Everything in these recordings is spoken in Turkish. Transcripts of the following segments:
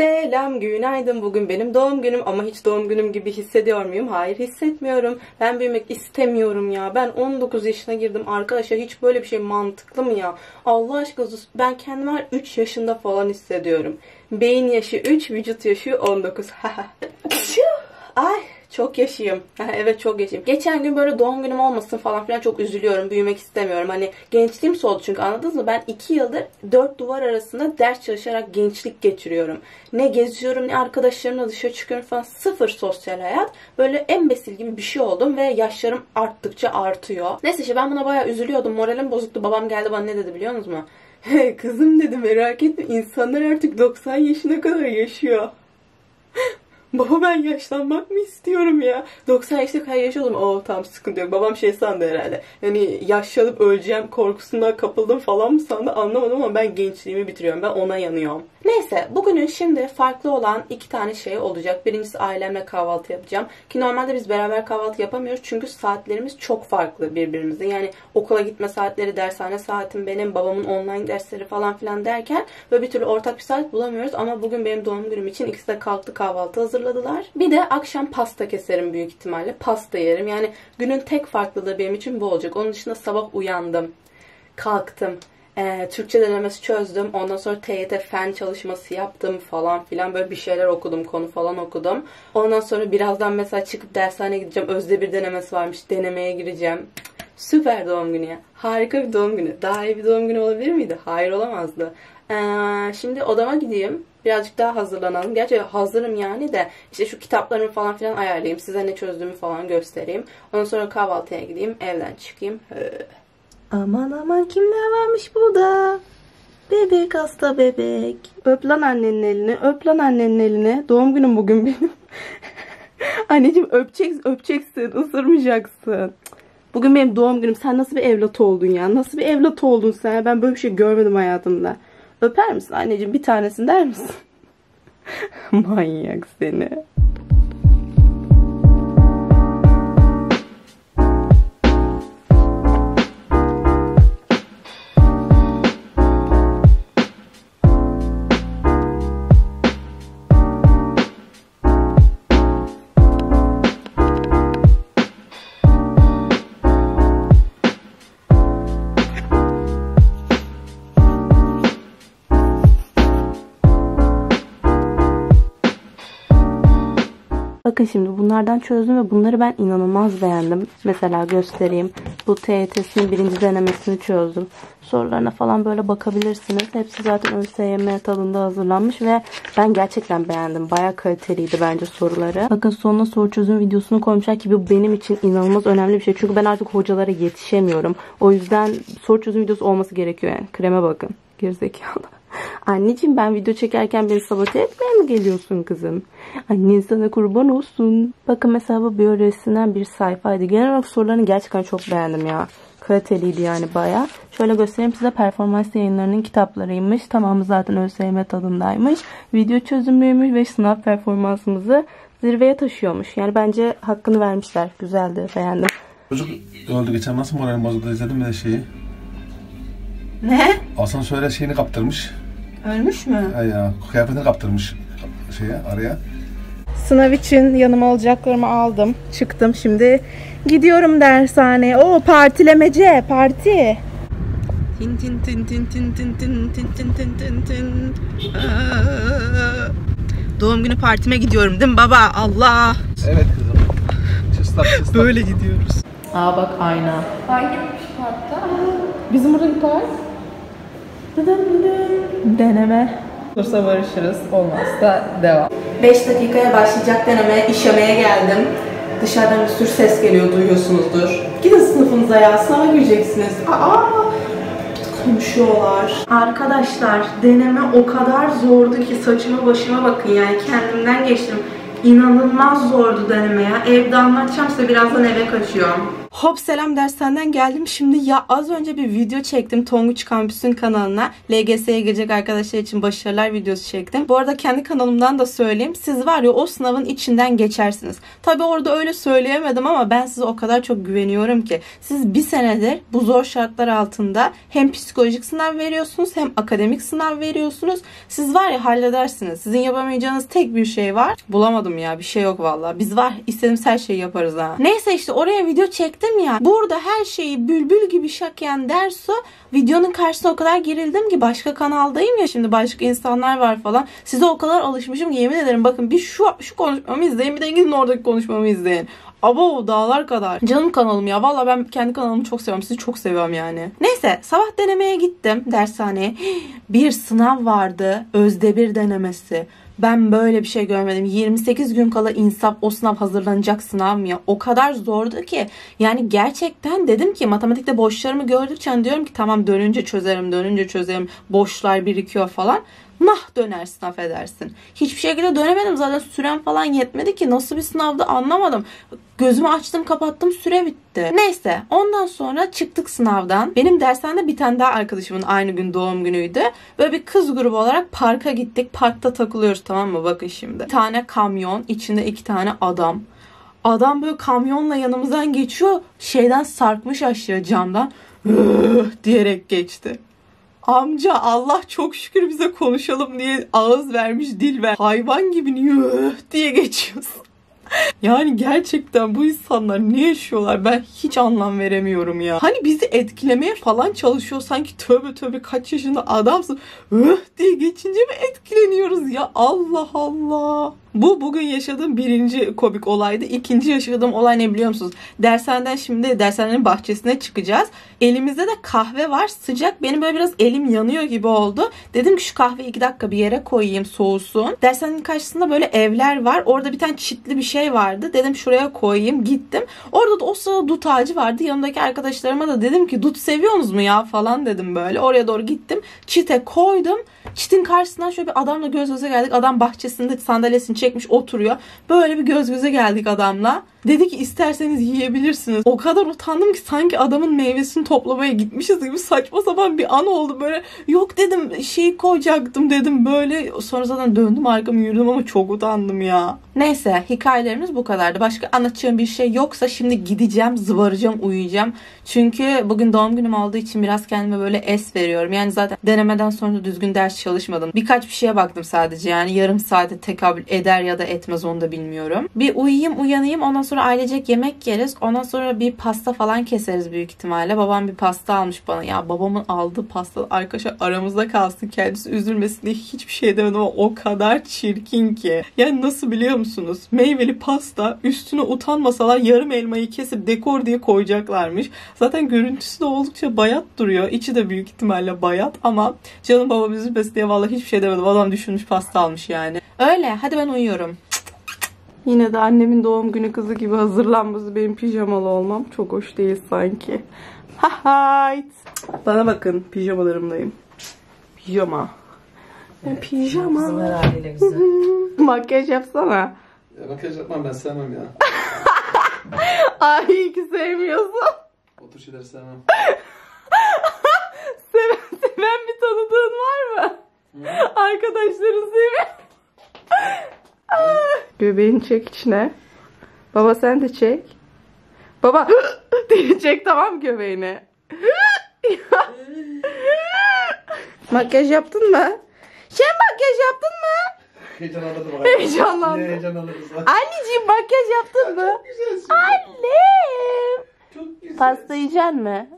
Selam, günaydın. Bugün benim doğum günüm ama hiç doğum günüm gibi hissediyor muyum? Hayır, hissetmiyorum. Ben büyümek istemiyorum ya. Ben 19 yaşına girdim arkadaşlar. Hiç böyle bir şey mantıklı mı ya? Allah aşkına ben kendimi 3 yaşında falan hissediyorum. Beyin yaşı 3, vücut yaşı 19. Ay çok yaşayayım. evet çok yaşayayım. Geçen gün böyle doğum günüm olmasın falan filan çok üzülüyorum. Büyümek istemiyorum. Hani gençliğim soldu çünkü anladınız mı? Ben iki yıldır dört duvar arasında ders çalışarak gençlik geçiriyorum. Ne geziyorum ne arkadaşlarımla dışarı çıkıyorum falan. Sıfır sosyal hayat. Böyle embesil gibi bir şey oldum ve yaşlarım arttıkça artıyor. Neyse işte ben buna bayağı üzülüyordum. Moralim bozuktu. Babam geldi bana ne dedi biliyor musunuz mu? Kızım dedi merak etme insanlar artık 90 yaşına kadar yaşıyor. Baba ben yaşlanmak mı istiyorum ya? 90 yaşta kadar yaşıyordum. Oo tamam sıkıntı yok. Babam şey sandı herhalde. Yani yaşlanıp öleceğim korkusundan kapıldım falan mı sandı anlamadım ama ben gençliğimi bitiriyorum. Ben ona yanıyorum. Neyse bugünün şimdi farklı olan iki tane şey olacak. Birincisi ailemle kahvaltı yapacağım. Ki normalde biz beraber kahvaltı yapamıyoruz. Çünkü saatlerimiz çok farklı birbirimizin. Yani okula gitme saatleri, dershane saatim benim, babamın online dersleri falan filan derken böyle bir türlü ortak bir saat bulamıyoruz. Ama bugün benim doğum günüm için ikisi de kalktı kahvaltı hazırladılar. Bir de akşam pasta keserim büyük ihtimalle. Pasta yerim. Yani günün tek farklılığı benim için bu olacak. Onun dışında sabah uyandım. Kalktım e, Türkçe denemesi çözdüm. Ondan sonra TYT fen çalışması yaptım falan filan. Böyle bir şeyler okudum, konu falan okudum. Ondan sonra birazdan mesela çıkıp dershaneye gideceğim. Özde bir denemesi varmış. Denemeye gireceğim. Süper doğum günü ya. Harika bir doğum günü. Daha iyi bir doğum günü olabilir miydi? Hayır olamazdı. Ee, şimdi odama gideyim. Birazcık daha hazırlanalım. Gerçi hazırım yani de işte şu kitaplarımı falan filan ayarlayayım. Size ne çözdüğümü falan göstereyim. Ondan sonra kahvaltıya gideyim. Evden çıkayım. Aman aman kimler varmış burada? Bebek hasta bebek. Öp lan annenin elini. Öp lan annenin elini. Doğum günüm bugün benim. Anneciğim öpeceksin, öpeceksin. ısırmayacaksın. Bugün benim doğum günüm. Sen nasıl bir evlat oldun ya? Nasıl bir evlat oldun sen? Ben böyle bir şey görmedim hayatımda. Öper misin anneciğim? Bir tanesini der misin? Manyak seni. Bakın şimdi bunlardan çözdüm ve bunları ben inanılmaz beğendim. Mesela göstereyim. Bu TYT'sinin birinci denemesini çözdüm. Sorularına falan böyle bakabilirsiniz. Hepsi zaten ÖSYM tadında hazırlanmış ve ben gerçekten beğendim. Baya kaliteliydi bence soruları. Bakın sonuna soru çözüm videosunu koymuşlar ki bu benim için inanılmaz önemli bir şey. Çünkü ben artık hocalara yetişemiyorum. O yüzden soru çözüm videosu olması gerekiyor yani. Kreme bakın. Gerizekalı. Anneciğim ben video çekerken beni sabote etmeye mi geliyorsun kızım? Annen sana kurban olsun. Bakın mesela bu biyolojisinden bir sayfaydı. Genel olarak sorularını gerçekten çok beğendim ya. Kaliteliydi yani baya. Şöyle göstereyim size performans yayınlarının kitaplarıymış. Tamamı zaten ÖSYM tadındaymış. Video çözümüymüş ve sınav performansımızı zirveye taşıyormuş. Yani bence hakkını vermişler. Güzeldi, beğendim. Çocuk öldü geçen nasıl moralim bozuldu izledim mi de şeyi. Ne? Asansöre şeyini kaptırmış. Ölmüş mü? Ay ya, kıyafetini kaptırmış şeye araya. Sınav için yanıma alacaklarımı aldım. Çıktım şimdi. Gidiyorum dershaneye. O partilemece, parti. Tin tin tin tin tin tin tin tin tin tin tin tin. Doğum günü partime gidiyorum değil mi baba? Allah. Evet kızım. Çıslak çıslak. Böyle gidiyoruz. Aa bak ayna. Park etmiş parkta. Bizim burada bir park. Deneme. Olursa barışırız. Olmazsa devam. 5 dakikaya başlayacak deneme. işemeye geldim. Dışarıdan bir sürü ses geliyor duyuyorsunuzdur. Gidin sınıfınıza ya sınava gireceksiniz. Aa konuşuyorlar. Arkadaşlar deneme o kadar zordu ki saçıma başıma bakın yani kendimden geçtim. İnanılmaz zordu deneme ya. Evde anlatacağım size birazdan eve kaçıyorum. Hop selam dershaneden geldim. Şimdi ya az önce bir video çektim Tonguç Kampüs'ün kanalına. LGS'ye girecek arkadaşlar için başarılar videosu çektim. Bu arada kendi kanalımdan da söyleyeyim. Siz var ya o sınavın içinden geçersiniz. Tabi orada öyle söyleyemedim ama ben size o kadar çok güveniyorum ki. Siz bir senedir bu zor şartlar altında hem psikolojik sınav veriyorsunuz hem akademik sınav veriyorsunuz. Siz var ya halledersiniz. Sizin yapamayacağınız tek bir şey var. Bulamadım ya bir şey yok vallahi. Biz var istediğimiz her şeyi yaparız ha. Neyse işte oraya video çektim ya. Burada her şeyi bülbül gibi şaklayan Dersu videonun karşısına o kadar gerildim ki başka kanaldayım ya şimdi başka insanlar var falan. Size o kadar alışmışım yemin ederim bakın bir şu şu konuşmamı izleyin bir de gidin oradaki konuşmamı izleyin. Abo dağlar kadar. Canım kanalım ya. Valla ben kendi kanalımı çok seviyorum. Sizi çok seviyorum yani. Neyse sabah denemeye gittim dershaneye. Bir sınav vardı. Özde bir denemesi. Ben böyle bir şey görmedim. 28 gün kala insaf o sınav hazırlanacak sınav mı ya? O kadar zordu ki. Yani gerçekten dedim ki matematikte boşlarımı gördükçe hani diyorum ki tamam dönünce çözerim, dönünce çözerim. Boşlar birikiyor falan. Nah dönersin affedersin. Hiçbir şekilde dönemedim zaten sürem falan yetmedi ki nasıl bir sınavdı anlamadım. Gözümü açtım kapattım süre bitti. Neyse ondan sonra çıktık sınavdan. Benim dershanede bir tane daha arkadaşımın aynı gün doğum günüydü. Böyle bir kız grubu olarak parka gittik. Parkta takılıyoruz tamam mı? Bakın şimdi. Bir tane kamyon içinde iki tane adam. Adam böyle kamyonla yanımızdan geçiyor. Şeyden sarkmış aşağı camdan. diyerek geçti. Amca Allah çok şükür bize konuşalım diye ağız vermiş dil ver. Hayvan gibi niye diye geçiyorsun. Yani gerçekten bu insanlar ne yaşıyorlar ben hiç anlam veremiyorum ya. Hani bizi etkilemeye falan çalışıyor sanki tövbe tövbe kaç yaşında adamsın öh diye geçince mi etkileniyoruz ya Allah Allah. Bu bugün yaşadığım birinci komik olaydı. İkinci yaşadığım olay ne biliyor musunuz? Dershaneden şimdi dershanenin bahçesine çıkacağız. Elimizde de kahve var sıcak. Benim böyle biraz elim yanıyor gibi oldu. Dedim ki şu kahveyi iki dakika bir yere koyayım soğusun. Dershanenin karşısında böyle evler var. Orada bir tane çitli bir şey vardı. Dedim şuraya koyayım gittim. Orada da o sırada dut ağacı vardı. Yanımdaki arkadaşlarıma da dedim ki dut seviyorsunuz mu ya falan dedim böyle. Oraya doğru gittim. Çite koydum. Çitin karşısından şöyle bir adamla göz göze geldik. Adam bahçesinde sandalyesini çekmiş oturuyor. Böyle bir göz göze geldik adamla. Dedi ki isterseniz yiyebilirsiniz. O kadar utandım ki sanki adamın meyvesini toplamaya gitmişiz gibi saçma sapan bir an oldu. Böyle yok dedim şey koyacaktım dedim böyle. Sonra zaten döndüm arkamı yürüdüm ama çok utandım ya. Neyse hikayelerimiz bu kadardı. Başka anlatacağım bir şey yoksa şimdi gideceğim zıvaracağım uyuyacağım. Çünkü bugün doğum günüm olduğu için biraz kendime böyle es veriyorum. Yani zaten denemeden sonra düzgün ders çalışmadım. Birkaç bir şeye baktım sadece yani yarım saate tekabül eder ya da etmez onu da bilmiyorum. Bir uyuyayım uyanayım ondan sonra ailecek yemek yeriz. Ondan sonra bir pasta falan keseriz büyük ihtimalle. Babam bir pasta almış bana. Ya babamın aldığı pasta arkadaşlar aramızda kalsın. Kendisi üzülmesin diye hiçbir şey demedim ama o kadar çirkin ki. Yani nasıl biliyor musunuz? Meyveli pasta üstüne utanmasalar yarım elmayı kesip dekor diye koyacaklarmış. Zaten görüntüsü de oldukça bayat duruyor. İçi de büyük ihtimalle bayat ama canım babam üzülmesin diye vallahi hiçbir şey demedim. Adam düşünmüş pasta almış yani. Öyle. Hadi ben uyuyorum. Yine de annemin doğum günü kızı gibi hazırlanması benim pijamalı olmam çok hoş değil sanki. Hayt. Bana bakın pijamalarımdayım. Pijama. Ben pijama. Kızım haliyle güzel. Makyaj yapsana. Ya makyaj yapmam ben sevmem ya. Ay iyi ki sevmiyorsun. O tür şeyleri sevmem. Seven, seven bir tanıdığın var mı? Arkadaşların seviyor. Göbeğini çek içine. Baba sen de çek. Baba diye çek tamam göbeğini. makyaj yaptın mı? Sen makyaj yaptın mı? Heyecanlandım. Heyecanlandım. Heyecanlandım. Anneciğim makyaj yaptın mı? Annem. Çok güzel. Pasta yiyecek mi?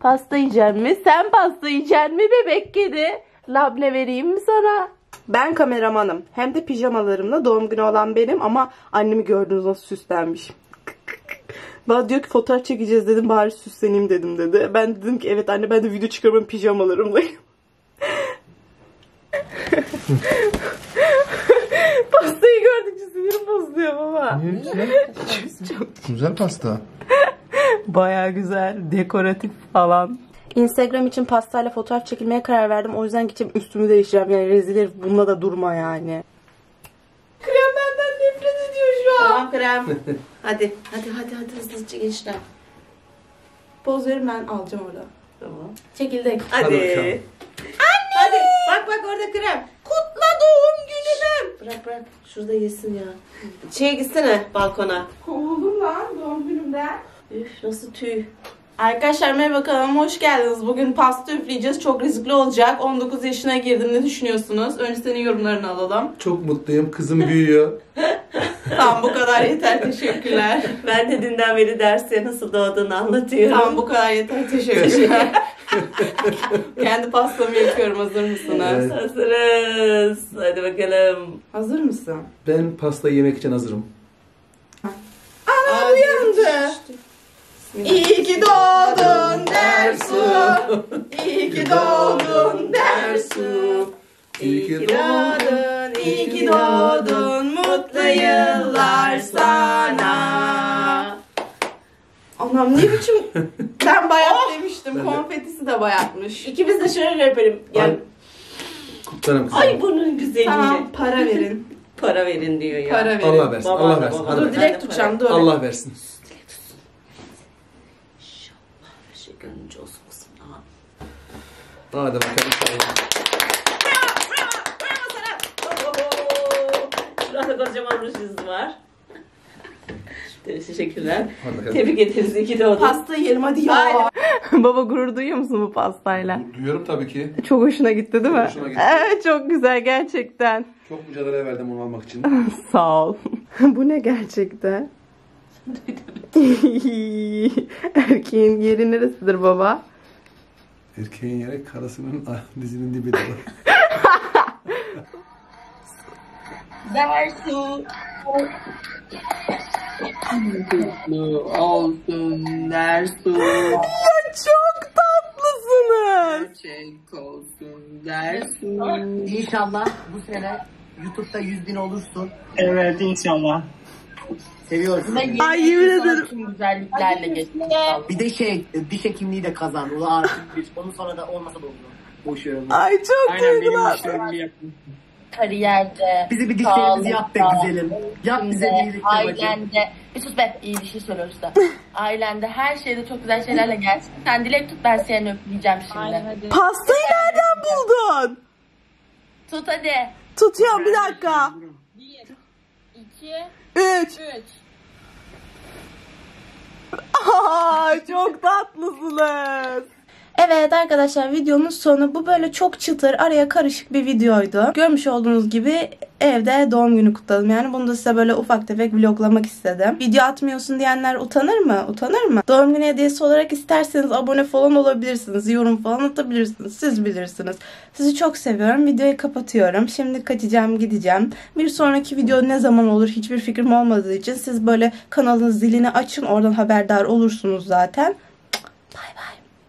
Pasta yiyecek mi? Sen pasta yiyecek mi bebek kedi? Labne vereyim mi sana? Ben kameramanım. Hem de pijamalarımla doğum günü olan benim ama annemi gördünüz nasıl süslenmiş. Bana diyor ki fotoğraf çekeceğiz dedim bari süsleneyim dedim dedi. Ben dedim ki evet anne ben de video çıkarmam pijamalarımdayım. Pastayı gördükçe sinirim bozuluyor baba. Güzel pasta. Baya güzel, dekoratif falan. Instagram için pastayla fotoğraf çekilmeye karar verdim. O yüzden gideceğim üstümü değiştireceğim. Yani rezil herif bununla da durma yani. Krem benden nefret ediyor şu an. Tamam krem. hadi, hadi, hadi, hadi hızlıca gençler. Poz verin ben alacağım orada. Tamam. Çekirdek. Hadi. Hadi bakalım. Hadi. Bak bak orada krem. Kutla doğum günümü. Bırak bırak. Şurada yesin ya. Şeye gitsene balkona. Kovuldum lan doğum günümden. Üf nasıl tüy. Arkadaşlar merhaba kanalıma hoş geldiniz. Bugün pasta üfleyeceğiz. Çok riskli olacak. 19 yaşına girdim. Ne düşünüyorsunuz? Önce senin yorumlarını alalım. Çok mutluyum. Kızım büyüyor. tamam bu kadar yeter. Teşekkürler. Ben de dünden beri derste nasıl doğduğunu anlatıyorum. tamam bu kadar yeter. Teşekkürler. Kendi pastamı yapıyorum. Hazır mısınız? Evet. Hazırız. Hadi bakalım. Hazır mısın? Ben pastayı yemek için hazırım. Ana uyandı. İyi ki doğdun Dersu. İyi ki doğdun Dersu. İyi ki doğdun, iyi ki doğdun. Mutlu yıllar sana. Anam ne biçim... Ben bayat demiştim. Ben de- Konfetisi de bayatmış. İkimiz de şöyle yapalım. Ay. Gel. Kutlarım kızım. Ay bunun güzelliği. Tamam para verin. Para verin diyor ya. Para verin. Allah versin. Baba Allah da, versin. baba Hadi da. Dur bakalım. dilek tutacağım dur. Allah versin. İnşallah her şey gönlünce olsun kızım. Aman. Hadi bakalım. Şurada kocaman rujuz var. Teşekkürler. Tebrik ederiz. İyi ki doğdun. Pasta yiyelim hadi ya. Baba gurur duyuyor musun bu pastayla? Duyuyorum tabii ki. Çok hoşuna gitti değil mi? Hoşuma gitti. Evet çok güzel gerçekten. Çok mücadele verdim onu almak için. Sağ ol. bu ne gerçekten? Erkeğin yeri neresidir baba? Erkeğin yeri karısının ah, dizinin dibidir. Dersu. Mutlu olsun Dersu. Çok tatlısınız. Gerçek olsun Dersu. İnşallah bu sene YouTube'da 100 bin olursun. Evet inşallah. Seviyoruz. Ay yemin ederim. Tüm güzelliklerle geçsin. Bir de şey diş hekimliği de kazan. O da artık bir. Onun sonra da olmasa da olur. Boş ver onu. Ay çok Aynen benim işlerimi. Kariyerde. Bizi bir dişlerimizi yap be sağlıkta, güzelim. Yap bize eğitimde, iyilik de bakayım. Ailende. Bir sus be. iyi bir şey söylüyoruz da. Ailende her şeyde çok güzel şeylerle gelsin. Sen dilek tut ben seni öpmeyeceğim şimdi. Pastayı nereden buldun? Tut hadi. Tutuyorum bir dakika. Bir, iki, Üç. üç. Ay çok tatlısınız. Evet arkadaşlar videonun sonu bu böyle çok çıtır araya karışık bir videoydu. Görmüş olduğunuz gibi evde doğum günü kutladım. Yani bunu da size böyle ufak tefek vloglamak istedim. Video atmıyorsun diyenler utanır mı? Utanır mı? Doğum günü hediyesi olarak isterseniz abone falan olabilirsiniz. Yorum falan atabilirsiniz. Siz bilirsiniz. Sizi çok seviyorum. Videoyu kapatıyorum. Şimdi kaçacağım gideceğim. Bir sonraki video ne zaman olur hiçbir fikrim olmadığı için siz böyle kanalın zilini açın. Oradan haberdar olursunuz zaten.